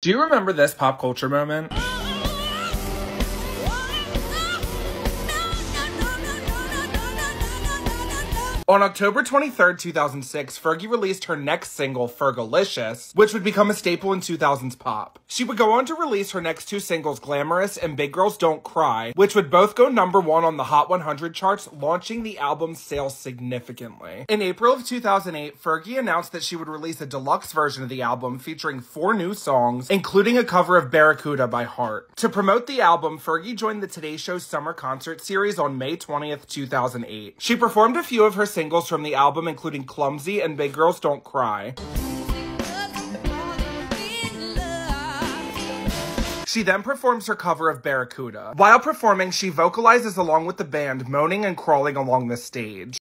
Do you remember this pop culture moment? On October 23, 2006, Fergie released her next single, Fergalicious, which would become a staple in 2000s pop. She would go on to release her next two singles, Glamorous and Big Girls Don't Cry, which would both go number one on the Hot 100 charts, launching the album's sales significantly. In April of 2008, Fergie announced that she would release a deluxe version of the album featuring four new songs, including a cover of Barracuda by Heart. To promote the album, Fergie joined the Today Show summer concert series on May 20th, 2008. She performed a few of her singles from the album, including Clumsy and Big Girls Don't Cry. She then performs her cover of Barracuda. While performing, she vocalizes along with the band, moaning and crawling along the stage.